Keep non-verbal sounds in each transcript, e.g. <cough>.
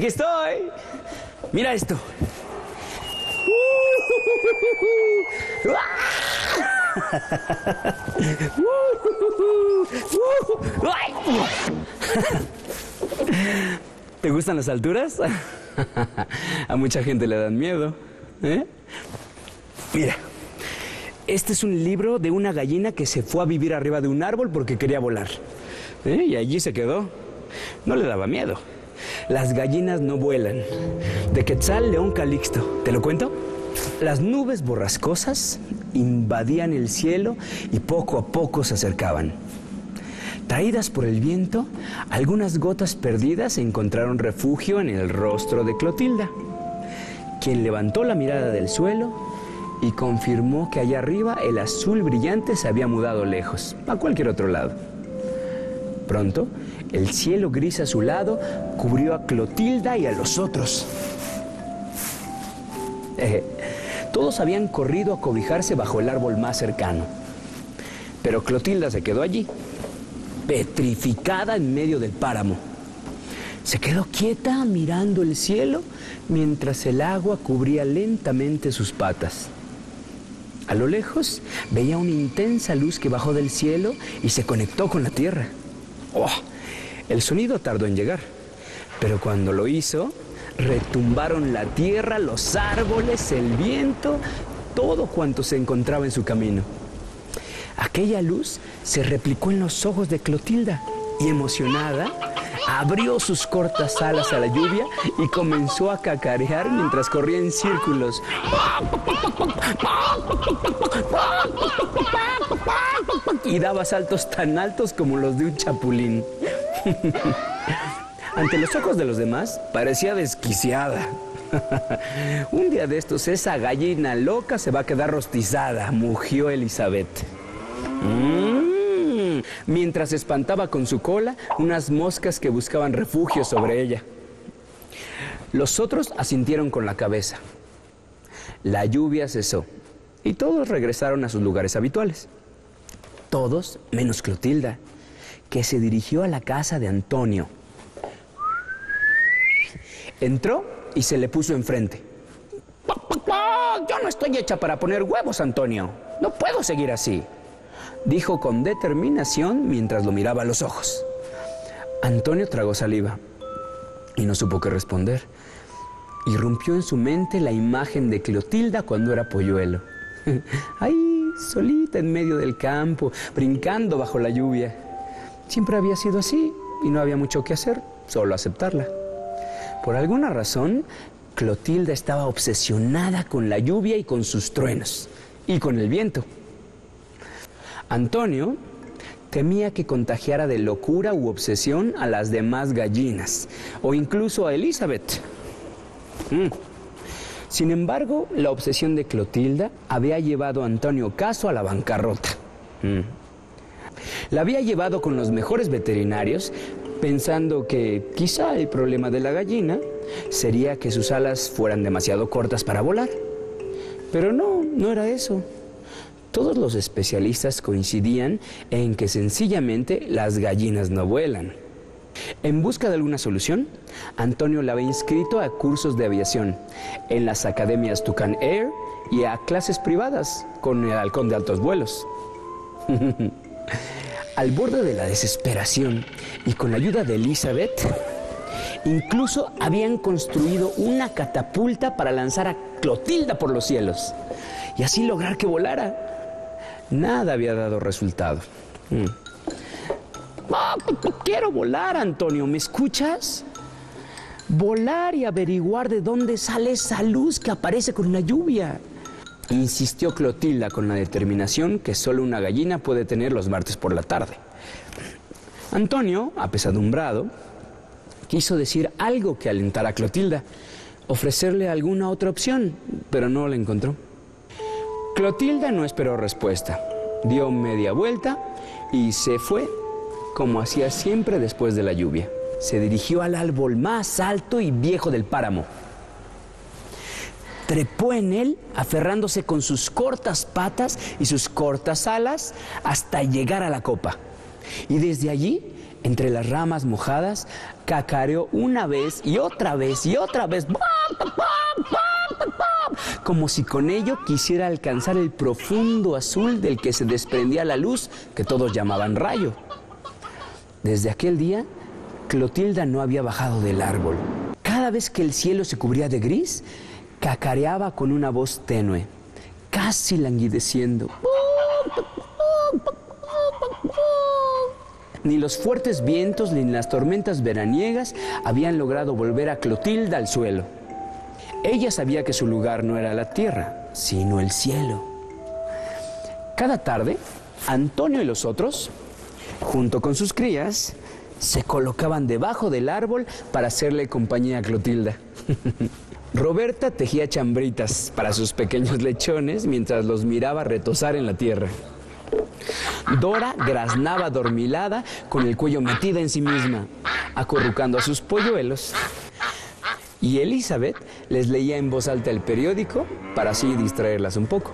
Aquí estoy. Mira esto. ¿Te gustan las alturas? A mucha gente le dan miedo. ¿eh? Mira, este es un libro de una gallina que se fue a vivir arriba de un árbol porque quería volar. ¿eh? Y allí se quedó. No le daba miedo. Las gallinas no vuelan. De Quetzal León Calixto. ¿Te lo cuento? Las nubes borrascosas invadían el cielo y poco a poco se acercaban. Traídas por el viento, algunas gotas perdidas encontraron refugio en el rostro de Clotilda, quien levantó la mirada del suelo y confirmó que allá arriba el azul brillante se había mudado lejos, a cualquier otro lado. Pronto, el cielo gris azulado cubrió a Clotilda y a los otros. Eh, todos habían corrido a cobijarse bajo el árbol más cercano. Pero Clotilda se quedó allí, petrificada en medio del páramo. Se quedó quieta mirando el cielo mientras el agua cubría lentamente sus patas. A lo lejos veía una intensa luz que bajó del cielo y se conectó con la tierra. ¡Oh! El sonido tardó en llegar, pero cuando lo hizo, retumbaron la tierra, los árboles, el viento, todo cuanto se encontraba en su camino. Aquella luz se replicó en los ojos de Clotilda y emocionada abrió sus cortas alas a la lluvia y comenzó a cacarear mientras corría en círculos. Y daba saltos tan altos como los de un chapulín. Ante los ojos de los demás, parecía desquiciada. Un día de estos, esa gallina loca se va a quedar rostizada, mugió Elizabeth. Mm, mientras espantaba con su cola unas moscas que buscaban refugio sobre ella. Los otros asintieron con la cabeza. La lluvia cesó y todos regresaron a sus lugares habituales. Todos menos Clotilda, que se dirigió a la casa de Antonio. Entró y se le puso enfrente. Yo no estoy hecha para poner huevos, Antonio. No puedo seguir así, dijo con determinación mientras lo miraba a los ojos. Antonio tragó saliva y no supo qué responder. Irrumpió en su mente la imagen de Clotilda cuando era polluelo. <laughs> Ahí, solita en medio del campo, brincando bajo la lluvia. Siempre había sido así y no había mucho que hacer, solo aceptarla. Por alguna razón, Clotilda estaba obsesionada con la lluvia y con sus truenos, y con el viento. Antonio temía que contagiara de locura u obsesión a las demás gallinas, o incluso a Elizabeth. Mm. Sin embargo, la obsesión de Clotilda había llevado a Antonio Caso a la bancarrota. Mm. La había llevado con los mejores veterinarios, pensando que quizá el problema de la gallina sería que sus alas fueran demasiado cortas para volar. Pero no, no era eso. Todos los especialistas coincidían en que sencillamente las gallinas no vuelan. En busca de alguna solución, Antonio la había inscrito a cursos de aviación en las academias Tucan Air y a clases privadas con el halcón de altos vuelos. <laughs> Al borde de la desesperación y con la ayuda de Elizabeth, incluso habían construido una catapulta para lanzar a Clotilda por los cielos y así lograr que volara. Nada había dado resultado. Mm. Ah, quiero volar, Antonio, ¿me escuchas? Volar y averiguar de dónde sale esa luz que aparece con la lluvia. Insistió Clotilda con la determinación que solo una gallina puede tener los martes por la tarde. Antonio, apesadumbrado, quiso decir algo que alentara a Clotilda, ofrecerle alguna otra opción, pero no la encontró. Clotilda no esperó respuesta. Dio media vuelta y se fue como hacía siempre después de la lluvia. Se dirigió al árbol más alto y viejo del páramo. Trepó en él, aferrándose con sus cortas patas y sus cortas alas hasta llegar a la copa. Y desde allí, entre las ramas mojadas, cacareó una vez y otra vez y otra vez, como si con ello quisiera alcanzar el profundo azul del que se desprendía la luz que todos llamaban rayo. Desde aquel día, Clotilda no había bajado del árbol. Cada vez que el cielo se cubría de gris, cacareaba con una voz tenue, casi languideciendo. Ni los fuertes vientos ni las tormentas veraniegas habían logrado volver a Clotilda al suelo. Ella sabía que su lugar no era la tierra, sino el cielo. Cada tarde, Antonio y los otros, junto con sus crías, se colocaban debajo del árbol para hacerle compañía a Clotilda. <laughs> Roberta tejía chambritas para sus pequeños lechones mientras los miraba retosar en la tierra. Dora graznaba dormilada con el cuello metida en sí misma, acurrucando a sus polluelos. Y Elizabeth les leía en voz alta el periódico para así distraerlas un poco.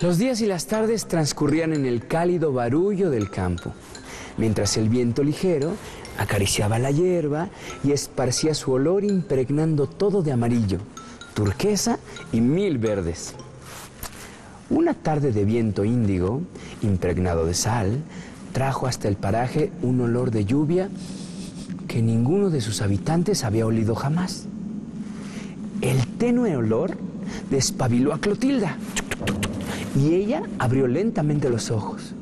Los días y las tardes transcurrían en el cálido barullo del campo, mientras el viento ligero acariciaba la hierba y esparcía su olor impregnando todo de amarillo, turquesa y mil verdes. Una tarde de viento índigo, impregnado de sal, trajo hasta el paraje un olor de lluvia que ninguno de sus habitantes había olido jamás. El tenue olor despabiló a Clotilda y ella abrió lentamente los ojos.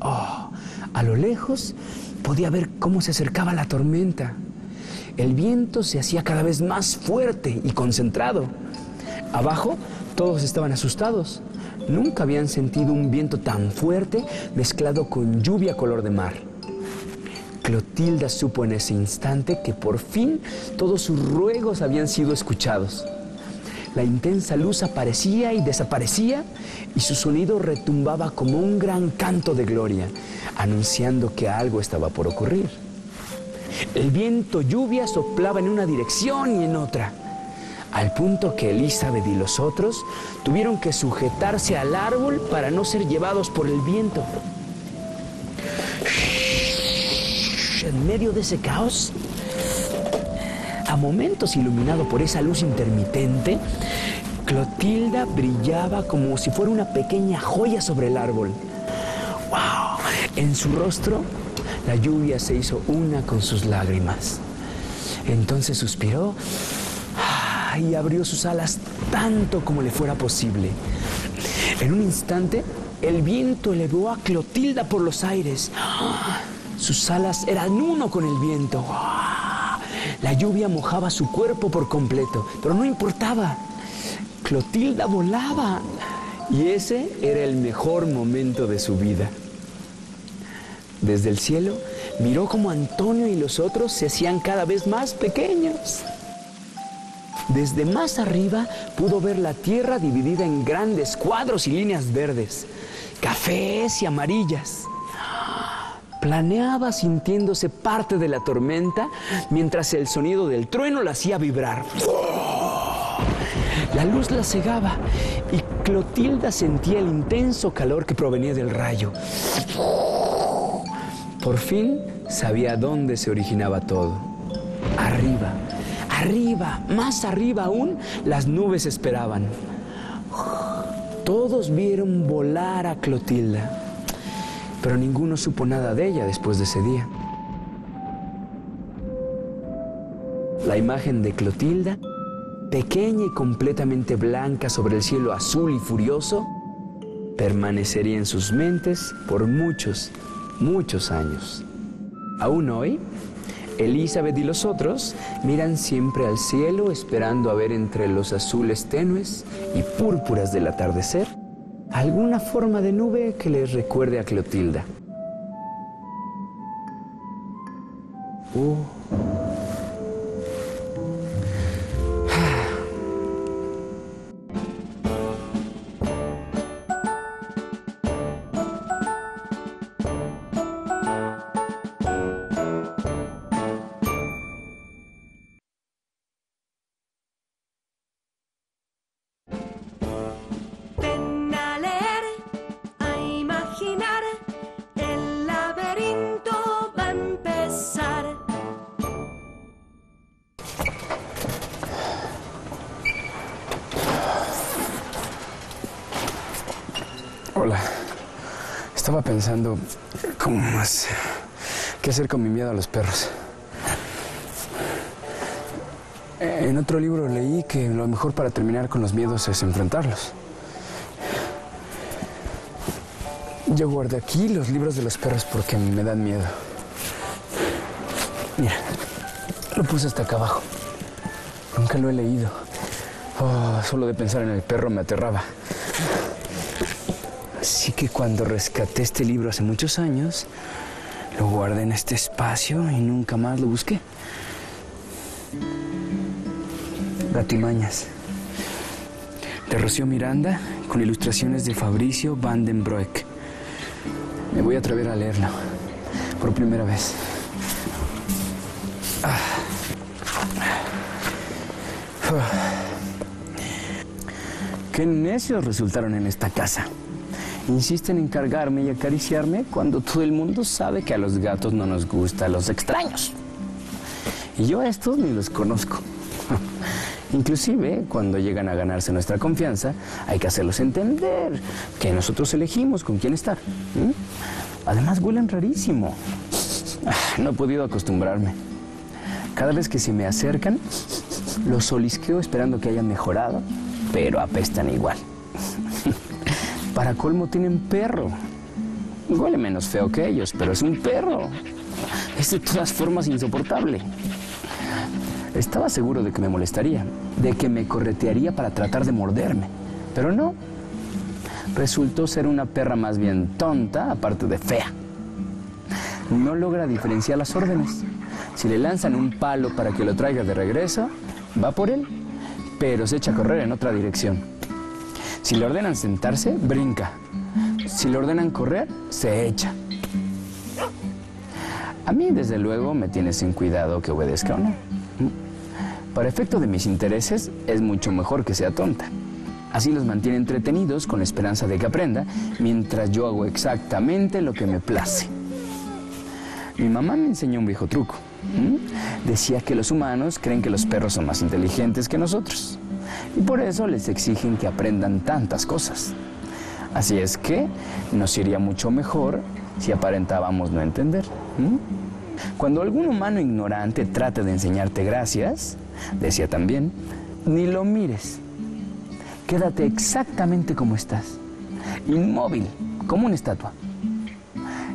Oh, a lo lejos podía ver cómo se acercaba la tormenta. El viento se hacía cada vez más fuerte y concentrado. Abajo todos estaban asustados. Nunca habían sentido un viento tan fuerte mezclado con lluvia color de mar. Clotilda supo en ese instante que por fin todos sus ruegos habían sido escuchados. La intensa luz aparecía y desaparecía y su sonido retumbaba como un gran canto de gloria, anunciando que algo estaba por ocurrir. El viento lluvia soplaba en una dirección y en otra al punto que Elizabeth y los otros tuvieron que sujetarse al árbol para no ser llevados por el viento. En medio de ese caos, a momentos iluminado por esa luz intermitente, Clotilda brillaba como si fuera una pequeña joya sobre el árbol. ¡Wow! En su rostro, la lluvia se hizo una con sus lágrimas. Entonces suspiró y abrió sus alas tanto como le fuera posible. En un instante, el viento elevó a Clotilda por los aires. Sus alas eran uno con el viento. La lluvia mojaba su cuerpo por completo, pero no importaba. Clotilda volaba y ese era el mejor momento de su vida. Desde el cielo miró como Antonio y los otros se hacían cada vez más pequeños. Desde más arriba pudo ver la tierra dividida en grandes cuadros y líneas verdes, cafés y amarillas. Planeaba sintiéndose parte de la tormenta mientras el sonido del trueno la hacía vibrar. La luz la cegaba y Clotilda sentía el intenso calor que provenía del rayo. Por fin sabía dónde se originaba todo. Arriba, Arriba, más arriba aún, las nubes esperaban. Todos vieron volar a Clotilda, pero ninguno supo nada de ella después de ese día. La imagen de Clotilda, pequeña y completamente blanca sobre el cielo azul y furioso, permanecería en sus mentes por muchos, muchos años. Aún hoy, Elizabeth y los otros miran siempre al cielo esperando a ver entre los azules tenues y púrpuras del atardecer alguna forma de nube que les recuerde a Clotilda. Uh. Estaba pensando cómo más. ¿Qué hacer con mi miedo a los perros? En otro libro leí que lo mejor para terminar con los miedos es enfrentarlos. Yo guardé aquí los libros de los perros porque me dan miedo. Mira, lo puse hasta acá abajo. Nunca lo he leído. Oh, solo de pensar en el perro me aterraba. Que cuando rescaté este libro hace muchos años, lo guardé en este espacio y nunca más lo busqué. Gatimañas. De Rocío Miranda, con ilustraciones de Fabricio Van. Me voy a atrever a leerlo por primera vez. Ah. Qué necios resultaron en esta casa. Insisten en cargarme y acariciarme cuando todo el mundo sabe que a los gatos no nos gustan los extraños. Y yo a estos ni los conozco. <laughs> Inclusive, cuando llegan a ganarse nuestra confianza, hay que hacerlos entender que nosotros elegimos con quién estar. Además, huelen rarísimo. <laughs> No he podido acostumbrarme. Cada vez que se me acercan, los solisqueo esperando que hayan mejorado, pero apestan igual. Para colmo tienen perro. Huele menos feo que ellos, pero es un perro. Es de todas formas insoportable. Estaba seguro de que me molestaría, de que me corretearía para tratar de morderme, pero no. Resultó ser una perra más bien tonta, aparte de fea. No logra diferenciar las órdenes. Si le lanzan un palo para que lo traiga de regreso, va por él, pero se echa a correr en otra dirección. Si le ordenan sentarse, brinca. Si le ordenan correr, se echa. A mí, desde luego, me tiene sin cuidado que obedezca o no. Para efecto de mis intereses, es mucho mejor que sea tonta. Así los mantiene entretenidos con la esperanza de que aprenda, mientras yo hago exactamente lo que me place. Mi mamá me enseñó un viejo truco. Decía que los humanos creen que los perros son más inteligentes que nosotros y por eso les exigen que aprendan tantas cosas. Así es que nos iría mucho mejor si aparentábamos no entender. Cuando algún humano ignorante trate de enseñarte gracias, decía también, ni lo mires. Quédate exactamente como estás, inmóvil, como una estatua.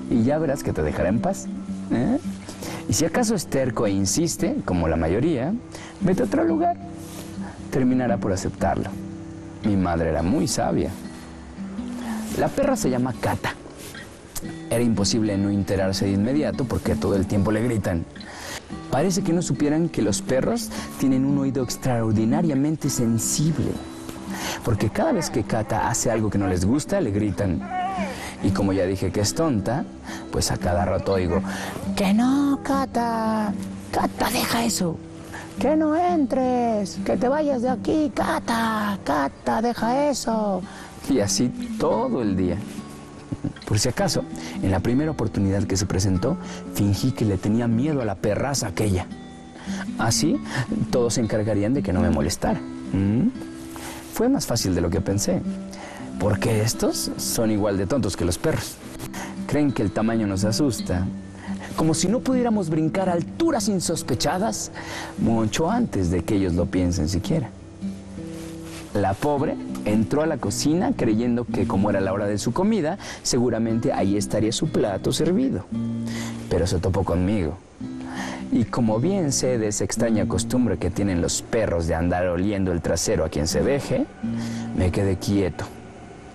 Y ya verás que te dejará en paz. ¿eh? Y si acaso es terco e insiste, como la mayoría, vete a otro lugar terminará por aceptarlo. Mi madre era muy sabia. La perra se llama Cata. Era imposible no enterarse de inmediato porque todo el tiempo le gritan. Parece que no supieran que los perros tienen un oído extraordinariamente sensible. Porque cada vez que Cata hace algo que no les gusta, le gritan. Y como ya dije que es tonta, pues a cada rato oigo, que no, Cata, Cata, deja eso. Que no entres, que te vayas de aquí, Cata, Cata, deja eso. Y así todo el día. Por si acaso, en la primera oportunidad que se presentó, fingí que le tenía miedo a la perraza aquella. Así, todos se encargarían de que no me molestara. ¿Mm? Fue más fácil de lo que pensé, porque estos son igual de tontos que los perros. Creen que el tamaño nos asusta como si no pudiéramos brincar a alturas insospechadas mucho antes de que ellos lo piensen siquiera. La pobre entró a la cocina creyendo que como era la hora de su comida, seguramente ahí estaría su plato servido. Pero se topó conmigo. Y como bien sé de esa extraña costumbre que tienen los perros de andar oliendo el trasero a quien se deje, me quedé quieto,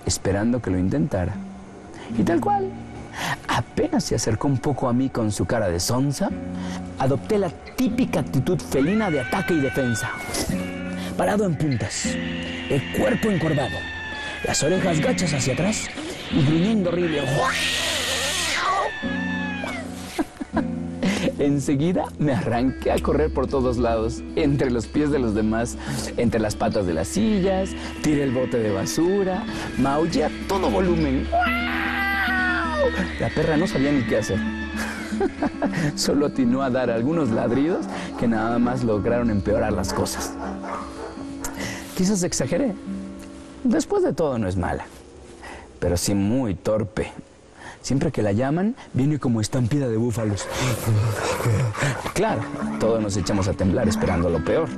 esperando que lo intentara. Y tal cual, Apenas se acercó un poco a mí con su cara de sonza, adopté la típica actitud felina de ataque y defensa. Parado en puntas, el cuerpo encorvado, las orejas gachas hacia atrás y gruñendo horrible. <laughs> Enseguida me arranqué a correr por todos lados, entre los pies de los demás, entre las patas de las sillas, tiré el bote de basura, maullé a todo volumen. La perra no sabía ni qué hacer. <laughs> Solo atinó a dar algunos ladridos que nada más lograron empeorar las cosas. Quizás exageré. Después de todo no es mala, pero sí muy torpe. Siempre que la llaman, viene como estampida de búfalos. Claro, todos nos echamos a temblar esperando lo peor.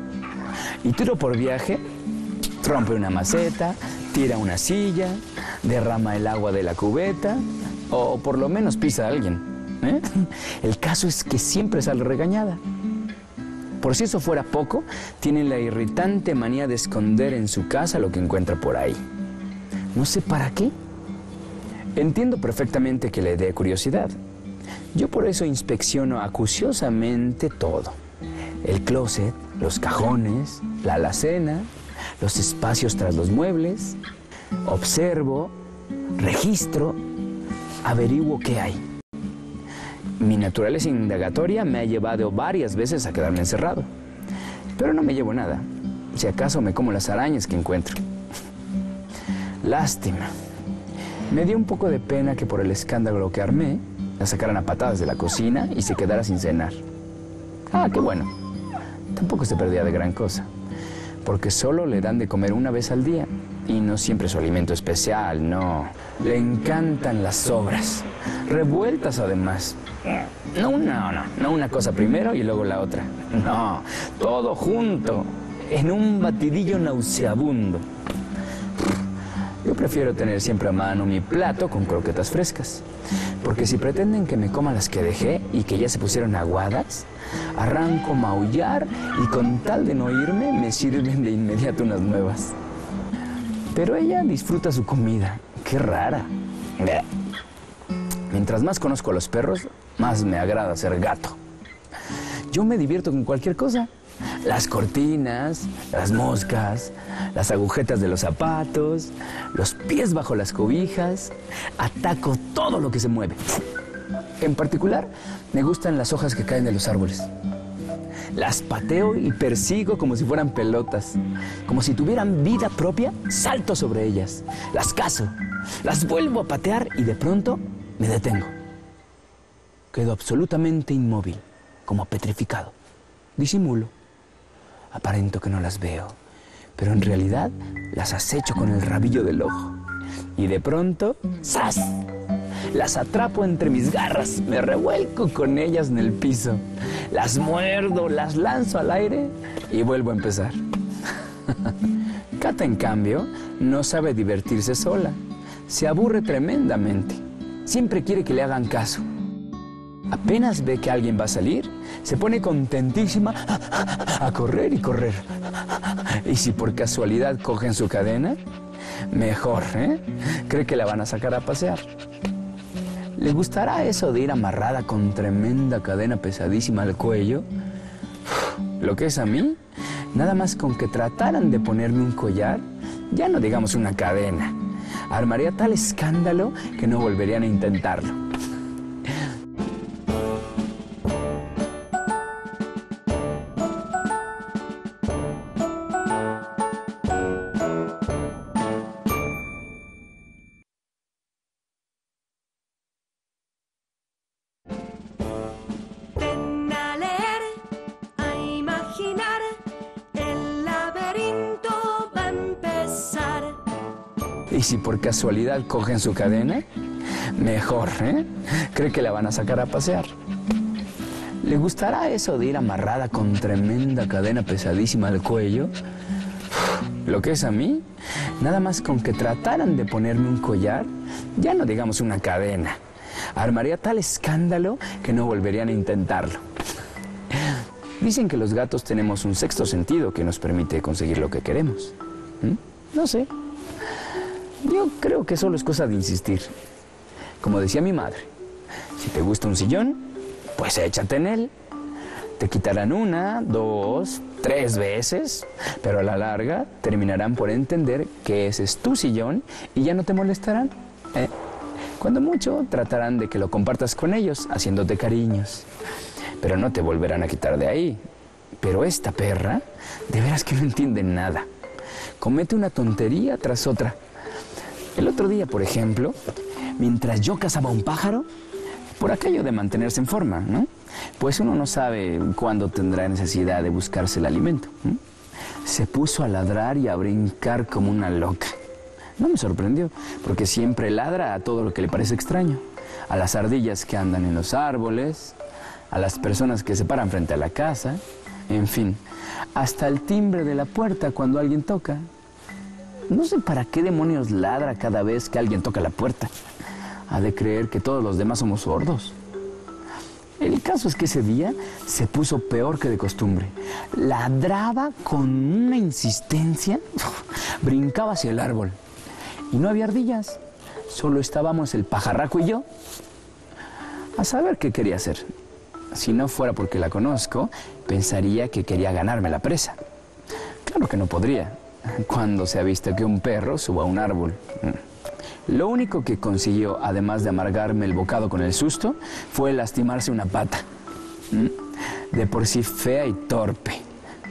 Y tiro por viaje, rompe una maceta, tira una silla, derrama el agua de la cubeta, o por lo menos pisa a alguien. ¿eh? <laughs> El caso es que siempre sale regañada. Por si eso fuera poco, tiene la irritante manía de esconder en su casa lo que encuentra por ahí. No sé para qué. Entiendo perfectamente que le dé curiosidad. Yo por eso inspecciono acuciosamente todo. El closet, los cajones, la alacena, los espacios tras los muebles. Observo, registro, averiguo qué hay. Mi naturaleza indagatoria me ha llevado varias veces a quedarme encerrado. Pero no me llevo nada. Si acaso me como las arañas que encuentro. Lástima. Me dio un poco de pena que por el escándalo que armé, la sacaran a patadas de la cocina y se quedara sin cenar. Ah, qué bueno. Tampoco se perdía de gran cosa. Porque solo le dan de comer una vez al día. Y no siempre su alimento especial, no. Le encantan las sobras. Revueltas además. No, no, no. No una cosa primero y luego la otra. No. Todo junto. En un batidillo nauseabundo. Yo prefiero tener siempre a mano mi plato con croquetas frescas. Porque si pretenden que me coma las que dejé y que ya se pusieron aguadas, arranco maullar y con tal de no irme me sirven de inmediato unas nuevas. Pero ella disfruta su comida. Qué rara. Mientras más conozco a los perros, más me agrada ser gato. Yo me divierto con cualquier cosa. Las cortinas, las moscas, las agujetas de los zapatos, los pies bajo las cobijas. Ataco todo lo que se mueve. En particular, me gustan las hojas que caen de los árboles. Las pateo y persigo como si fueran pelotas. Como si tuvieran vida propia, salto sobre ellas. Las cazo. Las vuelvo a patear y de pronto me detengo. Quedo absolutamente inmóvil, como petrificado. Disimulo. Aparento que no las veo, pero en realidad las acecho con el rabillo del ojo. Y de pronto, ¡zas! Las atrapo entre mis garras, me revuelco con ellas en el piso, las muerdo, las lanzo al aire y vuelvo a empezar. <laughs> Cata, en cambio, no sabe divertirse sola. Se aburre tremendamente. Siempre quiere que le hagan caso. Apenas ve que alguien va a salir, se pone contentísima a correr y correr. Y si por casualidad cogen su cadena, mejor, ¿eh? Cree que la van a sacar a pasear. ¿Le gustará eso de ir amarrada con tremenda cadena pesadísima al cuello? Lo que es a mí, nada más con que trataran de ponerme un collar, ya no digamos una cadena, armaría tal escándalo que no volverían a intentarlo. Por casualidad cogen su cadena, mejor, ¿eh? Cree que la van a sacar a pasear. ¿Le gustará eso de ir amarrada con tremenda cadena pesadísima al cuello? Lo que es a mí, nada más con que trataran de ponerme un collar, ya no digamos una cadena, armaría tal escándalo que no volverían a intentarlo. Dicen que los gatos tenemos un sexto sentido que nos permite conseguir lo que queremos. No sé. Yo creo que solo es cosa de insistir. Como decía mi madre, si te gusta un sillón, pues échate en él. Te quitarán una, dos, tres veces, pero a la larga terminarán por entender que ese es tu sillón y ya no te molestarán. ¿eh? Cuando mucho tratarán de que lo compartas con ellos, haciéndote cariños. Pero no te volverán a quitar de ahí. Pero esta perra, de veras que no entiende nada. Comete una tontería tras otra. El otro día, por ejemplo, mientras yo cazaba un pájaro, por aquello de mantenerse en forma, ¿no? Pues uno no sabe cuándo tendrá necesidad de buscarse el alimento. Se puso a ladrar y a brincar como una loca. No me sorprendió, porque siempre ladra a todo lo que le parece extraño. a las ardillas que andan en los árboles, a las personas que se paran frente a la casa, en fin, hasta el timbre de la puerta cuando alguien toca. No sé para qué demonios ladra cada vez que alguien toca la puerta. Ha de creer que todos los demás somos sordos. El caso es que ese día se puso peor que de costumbre. Ladraba con una insistencia, brincaba hacia el árbol. Y no había ardillas, solo estábamos el pajarraco y yo. A saber qué quería hacer. Si no fuera porque la conozco, pensaría que quería ganarme la presa. Claro que no podría, <laughs> cuando se ha visto que un perro suba a un árbol. Lo único que consiguió, además de amargarme el bocado con el susto, fue lastimarse una pata. De por sí fea y torpe.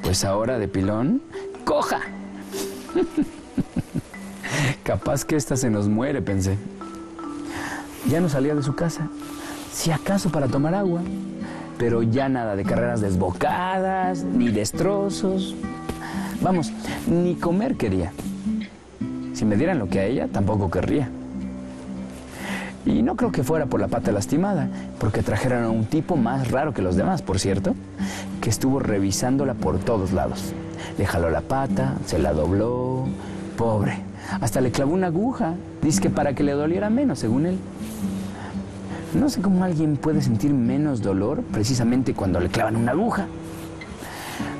Pues ahora de pilón, coja. <laughs> Capaz que esta se nos muere, pensé. Ya no salía de su casa, si acaso para tomar agua, pero ya nada de carreras desbocadas, ni destrozos. Vamos, ni comer quería. Si me dieran lo que a ella, tampoco querría. Y no creo que fuera por la pata lastimada, porque trajeron a un tipo más raro que los demás, por cierto, que estuvo revisándola por todos lados. Le jaló la pata, se la dobló, pobre. Hasta le clavó una aguja, dice que para que le doliera menos, según él. No sé cómo alguien puede sentir menos dolor precisamente cuando le clavan una aguja.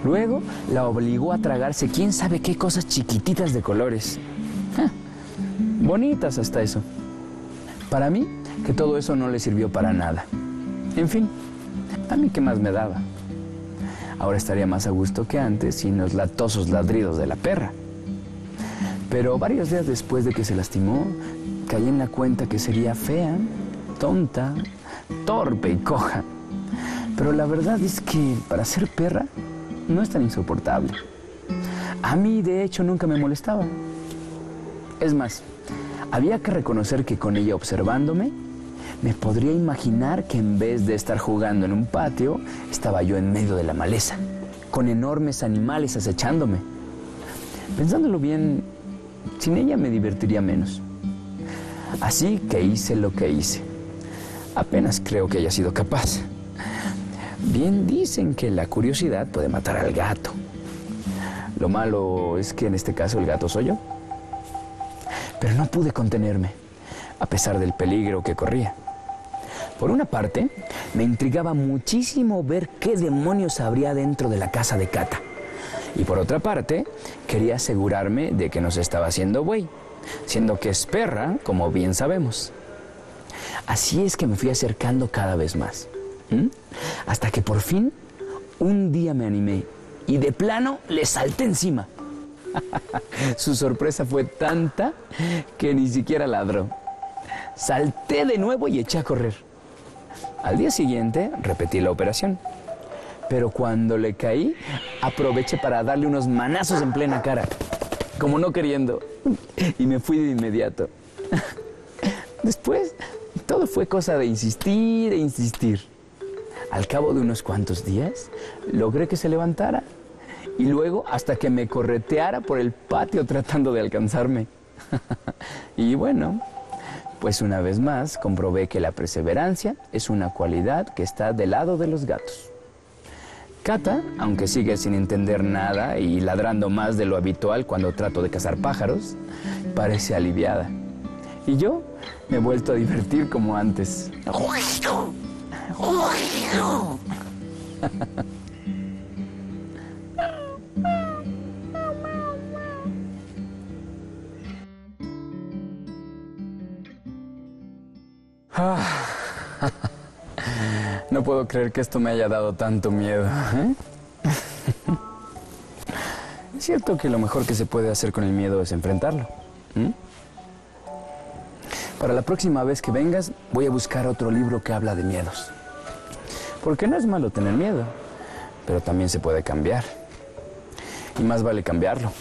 Luego la obligó a tragarse quién sabe qué cosas chiquititas de colores. Bonitas hasta eso. Para mí, que todo eso no le sirvió para nada. En fin, a mí qué más me daba. Ahora estaría más a gusto que antes sin los latosos ladridos de la perra. Pero varios días después de que se lastimó, caí en la cuenta que sería fea, tonta, torpe y coja. Pero la verdad es que para ser perra no es tan insoportable. A mí, de hecho, nunca me molestaba. Es más, había que reconocer que con ella observándome, me podría imaginar que en vez de estar jugando en un patio, estaba yo en medio de la maleza, con enormes animales acechándome. Pensándolo bien, sin ella me divertiría menos. Así que hice lo que hice. Apenas creo que haya sido capaz. Bien dicen que la curiosidad puede matar al gato. Lo malo es que en este caso el gato soy yo. Pero no pude contenerme, a pesar del peligro que corría. Por una parte, me intrigaba muchísimo ver qué demonios habría dentro de la casa de Cata. Y por otra parte, quería asegurarme de que no se estaba haciendo buey, siendo que es perra, como bien sabemos. Así es que me fui acercando cada vez más. Hasta que por fin, un día me animé y de plano le salté encima. <laughs> Su sorpresa fue tanta que ni siquiera ladró. Salté de nuevo y eché a correr. Al día siguiente repetí la operación. Pero cuando le caí, aproveché para darle unos manazos en plena cara, como no queriendo, y me fui de inmediato. <laughs> Después, todo fue cosa de insistir e insistir. Al cabo de unos cuantos días, logré que se levantara y luego hasta que me correteara por el patio tratando de alcanzarme. <laughs> y bueno, pues una vez más comprobé que la perseverancia es una cualidad que está del lado de los gatos. Cata, aunque sigue sin entender nada y ladrando más de lo habitual cuando trato de cazar pájaros, parece aliviada. Y yo me he vuelto a divertir como antes. <laughs> No puedo creer que esto me haya dado tanto miedo. ¿eh? Es cierto que lo mejor que se puede hacer con el miedo es enfrentarlo. Para la próxima vez que vengas, voy a buscar otro libro que habla de miedos. Porque no es malo tener miedo, pero también se puede cambiar. Y más vale cambiarlo.